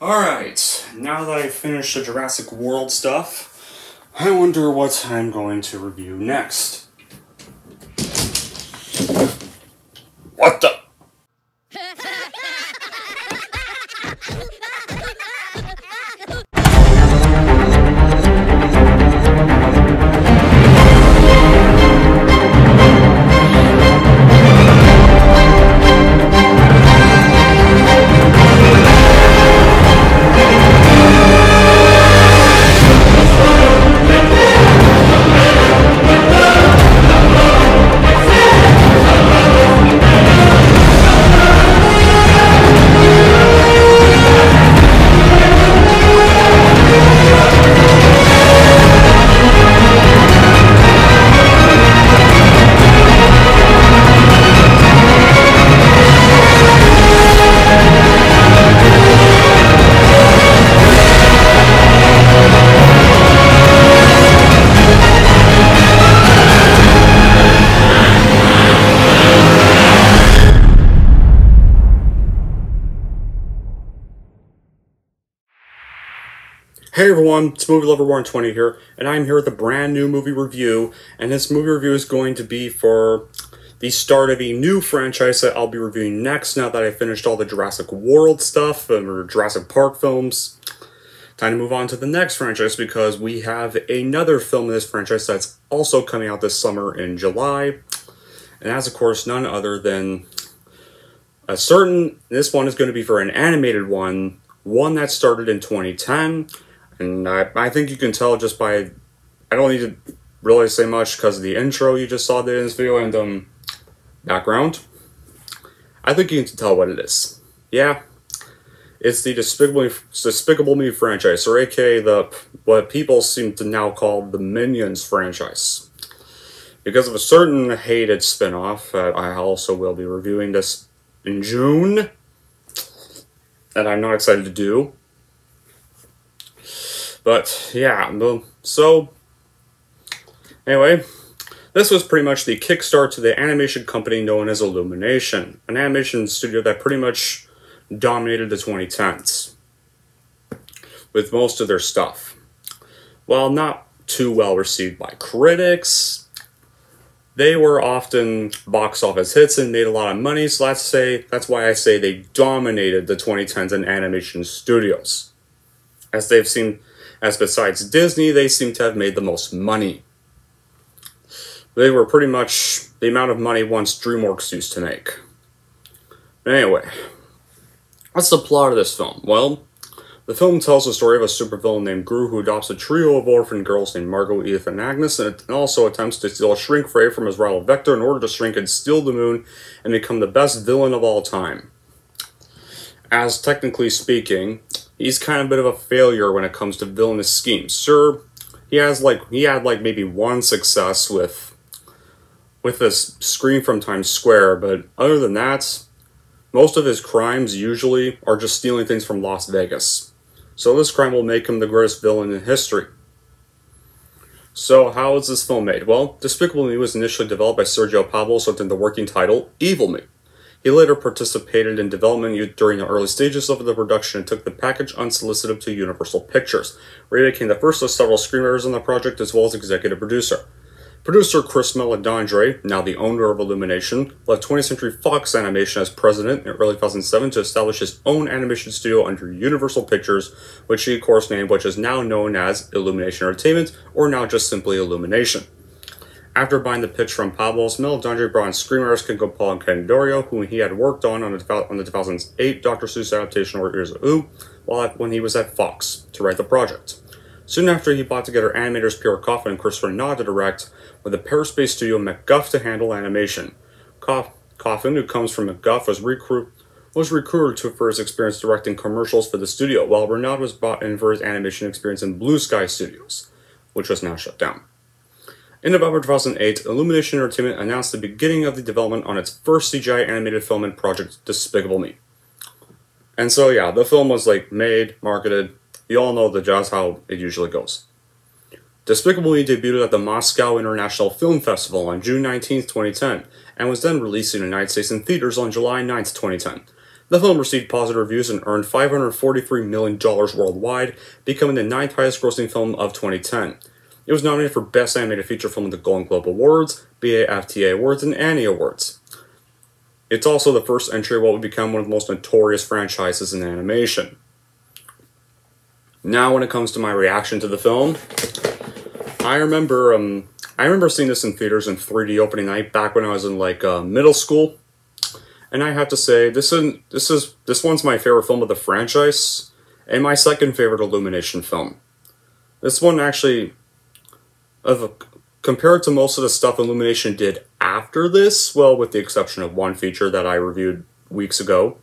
Alright, now that I've finished the Jurassic World stuff, I wonder what I'm going to review next. What the? Hey everyone, it's Movie Lover 120 here, and I'm here with a brand new movie review, and this movie review is going to be for the start of a new franchise that I'll be reviewing next now that I finished all the Jurassic World stuff, or Jurassic Park films. Time to move on to the next franchise because we have another film in this franchise that's also coming out this summer in July, and that's of course none other than a certain, this one is going to be for an animated one, one that started in 2010, and I, I think you can tell just by, I don't need to really say much because of the intro you just saw there in this video and um, background. I think you can tell what it is. Yeah, it's the Despicable Me, Despicable Me franchise, or aka the what people seem to now call the Minions franchise. Because of a certain hated spin-off that I also will be reviewing this in June, that I'm not excited to do. But yeah, so anyway, this was pretty much the kickstart to the animation company known as Illumination, an animation studio that pretty much dominated the 2010s with most of their stuff. While not too well received by critics, they were often box office hits and made a lot of money, so let's say that's why I say they dominated the 2010s in animation studios. As they've seen as besides Disney, they seem to have made the most money. They were pretty much the amount of money once DreamWorks used to make. Anyway, what's the plot of this film? Well, the film tells the story of a supervillain named Gru who adopts a trio of orphan girls named Margot, Edith, and Agnes, and also attempts to steal a Shrink Ray from his rival Vector in order to shrink and steal the moon and become the best villain of all time. As technically speaking, he's kind of a bit of a failure when it comes to villainous schemes. Sure, he has like he had like maybe one success with with this scream from Times Square, but other than that, most of his crimes usually are just stealing things from Las Vegas. So this crime will make him the greatest villain in history. So how was this film made? Well, Despicable Me was initially developed by Sergio Pablos under the working title Evil Me. He later participated in development during the early stages of the production and took the package unsolicited to Universal Pictures, where he became the first of several screenwriters on the project as well as executive producer. Producer Chris Meledandri, now the owner of Illumination, left 20th Century Fox Animation as president in early 2007 to establish his own animation studio under Universal Pictures, which he of course named which is now known as Illumination Entertainment, or now just simply Illumination. After buying the pitch from Pablos, Meledandri brought in screenwriters Ken Paul and Ken Daurio, whom he had worked on on the, on the 2008 Dr. Seuss adaptation of Hears a Who, while when he was at Fox, to write the project. Soon after, he brought together animators Pierre Coffin and Christopher Renaud to direct, with the Paris-based studio MacGuff to handle animation. Coff Coffin, who comes from MacGuff, was recruited was recruited to for his experience directing commercials for the studio, while Renaud was brought in for his animation experience in Blue Sky Studios, which was now shut down. In November 2008, Illumination Entertainment announced the beginning of the development on its first CGI animated film and Project Despicable Me. And so, yeah, the film was like made, marketed. You all know the jazz how it usually goes. Despicable Me debuted at the Moscow International Film Festival on June 19, 2010, and was then released in the United States in theaters on July 9, 2010. The film received positive reviews and earned $543 million worldwide, becoming the ninth highest grossing film of 2010. It was nominated for Best Animated Feature Film at the Golden Globe Awards, BAFTA Awards, and Annie Awards. It's also the first entry of what would become one of the most notorious franchises in animation. Now, when it comes to my reaction to the film, I remember um, I remember seeing this in theaters in 3D opening night back when I was in like uh, middle school, and I have to say this is this is this one's my favorite film of the franchise, and my second favorite Illumination film. This one actually, of compared to most of the stuff Illumination did after this, well, with the exception of one feature that I reviewed weeks ago,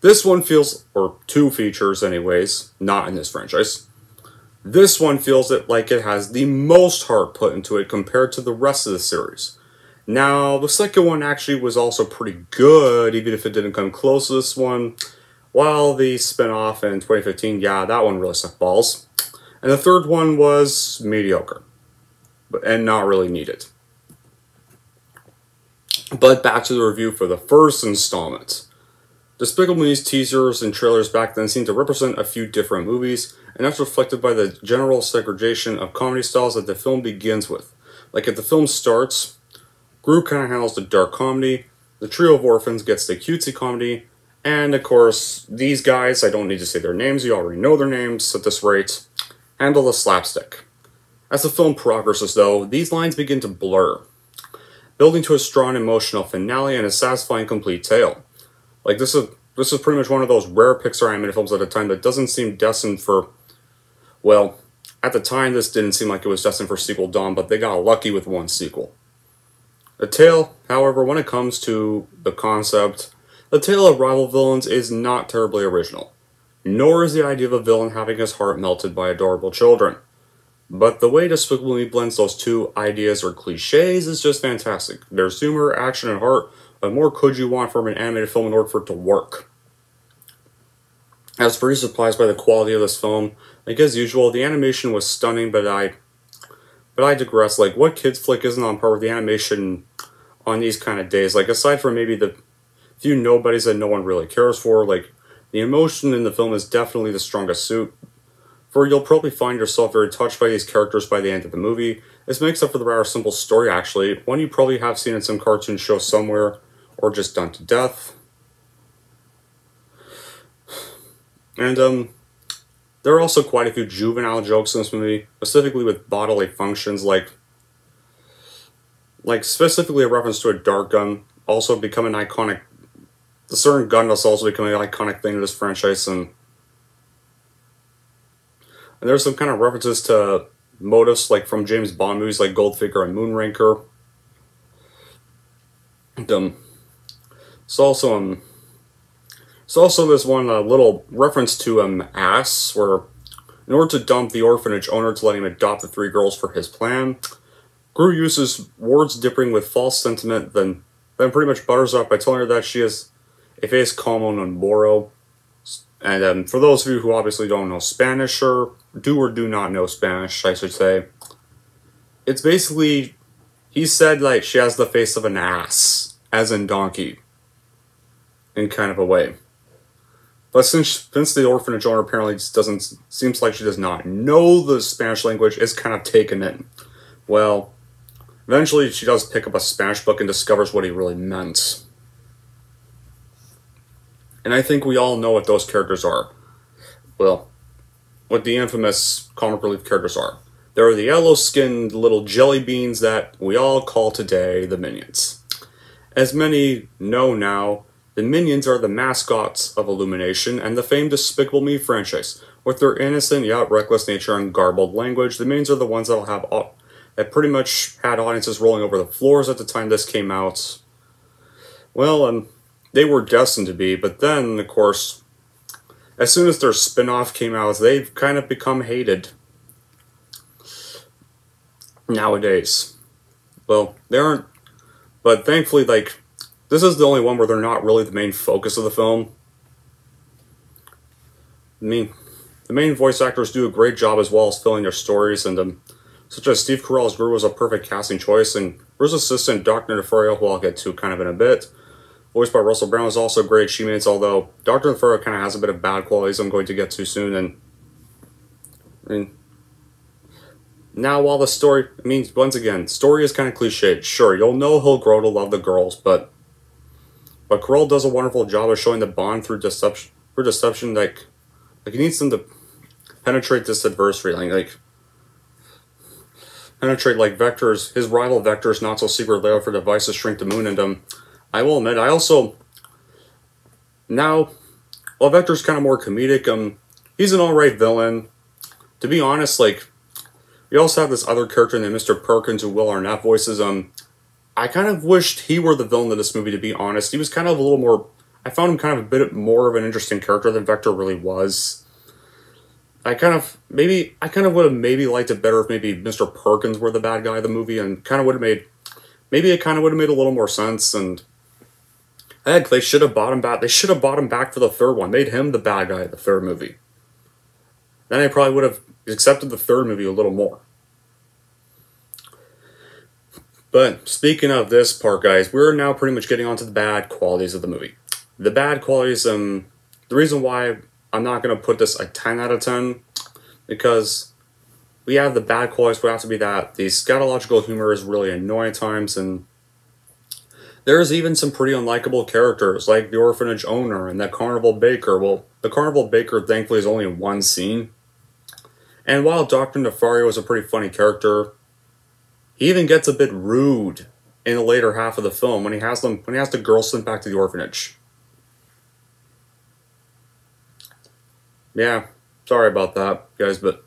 this one feels, or two features anyways, not in this franchise. This one feels it like it has the most heart put into it compared to the rest of the series. Now, the second one actually was also pretty good, even if it didn't come close to this one. While the spin-off in 2015, yeah, that one really sucked balls. And the third one was mediocre, and not really needed. But back to the review for the first installment. Despicable Me's teasers and trailers back then seemed to represent a few different movies, and that's reflected by the general segregation of comedy styles that the film begins with. Like if the film starts, Gru kind of handles the dark comedy, the trio of orphans gets the cutesy comedy, and of course, these guys, I don't need to say their names, you already know their names at this rate, handle the slapstick. As the film progresses, though, these lines begin to blur, building to a strong emotional finale and a satisfying complete tale. Like this is this is pretty much one of those rare Pixar animated films at a time that doesn't seem destined for well, at the time this didn't seem like it was destined for sequel Dawn, but they got lucky with one sequel. The tale, however, when it comes to the concept, the tale of rival villains is not terribly original, nor is the idea of a villain having his heart melted by adorable children. But the way Despicable Me blends those two ideas or cliches is just fantastic. There's humor, action, and heart, what more could you want from an animated film in order for it to work? I was pretty surprised by the quality of this film. Like as usual, the animation was stunning, but I but I digress. Like what kids flick isn't on par with the animation on these kind of days? Like aside from maybe the few nobodies that no one really cares for, like the emotion in the film is definitely the strongest suit. For you'll probably find yourself very touched by these characters by the end of the movie. This makes up for the rather simple story actually, one you probably have seen in some cartoon show somewhere, or just done to death. And um, there are also quite a few juvenile jokes in this movie, specifically with bodily functions, like like specifically a reference to a dart gun, also become an iconic. The certain gun has also become an iconic thing in this franchise, and and there's some kind of references to motifs like from James Bond movies like Goldfinger and Moonraker. Um, it's also um, it's also this one uh, little reference to um ass, where in order to dump the orphanage owner to let him adopt the three girls for his plan, Gru uses words dipping with false sentiment, then then pretty much butters up by telling her that she is a face como non moro. And um, for those of you who obviously don't know Spanish, or do or do not know Spanish, I should say, it's basically, he said like she has the face of an ass, as in donkey in kind of a way. But since since the orphanage owner apparently doesn't seems like she does not know the Spanish language, is kind of taken in. Well, eventually she does pick up a Spanish book and discovers what he really meant. And I think we all know what those characters are. Well, what the infamous comic relief characters are. They're the yellow-skinned little jelly beans that we all call today the Minions. As many know now, the Minions are the mascots of Illumination and the famed Despicable Me franchise. With their innocent yet reckless nature and garbled language, the Minions are the ones that'll have all, that pretty much had audiences rolling over the floors at the time this came out. Well, um, they were destined to be, but then, of course, as soon as their spin-off came out, they've kind of become hated. Nowadays. Well, they aren't, but thankfully, like, this is the only one where they're not really the main focus of the film. I mean, the main voice actors do a great job as well as filling their stories, and um, such as Steve Carell's Gru was a perfect casting choice, and Gru's assistant, Dr. Nefario, who I'll get to kind of in a bit, voiced by Russell Brand is also great. She means, although Dr. Nefario kind of has a bit of bad qualities I'm going to get to soon. And I mean, now while the story, I mean, once again, story is kind of cliched. Sure, you'll know he'll grow to love the girls, but but Carell does a wonderful job of showing the bond through deception. Through deception, like like he needs them to penetrate this adversary, like like penetrate like Vector's his rival Vector's not so secret layer for device to shrink the moon. And um, I will admit, I also now, well, Vector's kind of more comedic. Um, he's an alright villain. To be honest, like we also have this other character named Mr. Perkins who Will Arnett voices. Um, I kind of wished he were the villain of this movie. To be honest, he was kind of a little more. I found him kind of a bit more of an interesting character than Vector really was. I kind of maybe I kind of would have maybe liked it better if maybe Mr. Perkins were the bad guy of the movie and kind of would have made maybe it kind of would have made a little more sense and heck they should have bought him back. They should have bought him back for the third one. Made him the bad guy of the third movie. Then I probably would have accepted the third movie a little more. But speaking of this part guys we're now pretty much getting onto the bad qualities of the movie. The bad qualities um the reason why I'm not going to put this a 10 out of 10 because we have the bad qualities we have to be that the scatological humor is really annoying at times and there's even some pretty unlikable characters like the orphanage owner and the carnival baker. Well, the carnival baker thankfully is only in one scene. And while Dr. Nefario is a pretty funny character, he even gets a bit rude in the later half of the film when he has them when he has the girl sent back to the orphanage. yeah, sorry about that, guys, but.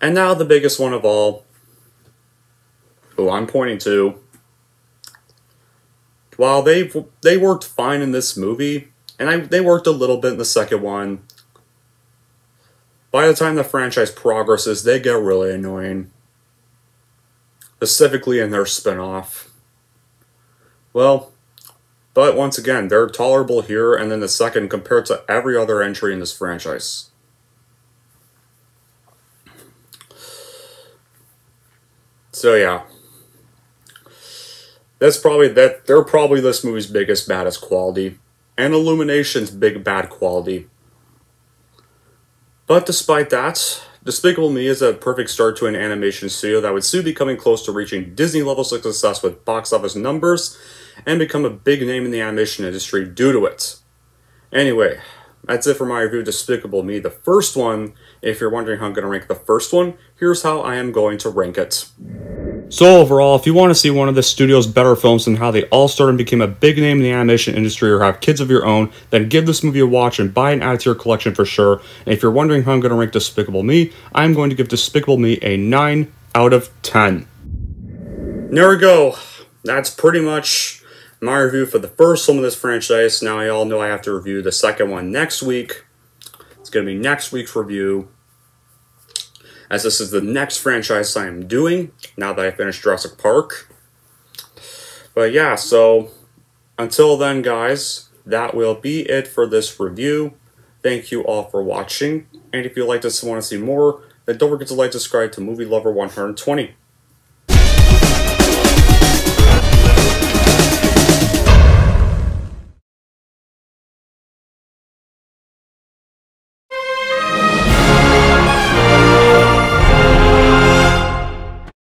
And now the biggest one of all, who I'm pointing to. While they they worked fine in this movie, and I they worked a little bit in the second one. By the time the franchise progresses, they get really annoying. Specifically in their spin-off. Well, but once again, they're tolerable here and then the second compared to every other entry in this franchise. So yeah. That's probably that they're probably this movie's biggest baddest quality. And Illumination's big bad quality. But despite that, Despicable Me is a perfect start to an animation studio that would soon be coming close to reaching Disney level success with box office numbers and become a big name in the animation industry due to it. Anyway, that's it for my review of Despicable Me, the first one. If you're wondering how I'm going to rank the first one, here's how I am going to rank it. So overall, if you want to see one of the studio's better films and how they all started and became a big name in the animation industry or have kids of your own, then give this movie a watch and buy and add to your collection for sure. And if you're wondering how I'm going to rank Despicable Me, I'm going to give Despicable Me a 9 out of 10. There we go. That's pretty much my review for the first film of this franchise. Now I all know I have to review the second one next week. It's going to be next week's review as this is the next franchise I am doing now that I finished Jurassic Park. But yeah, so until then, guys, that will be it for this review. Thank you all for watching, and if you like this and want to see more, then don't forget to like subscribe to Movie Lover 120.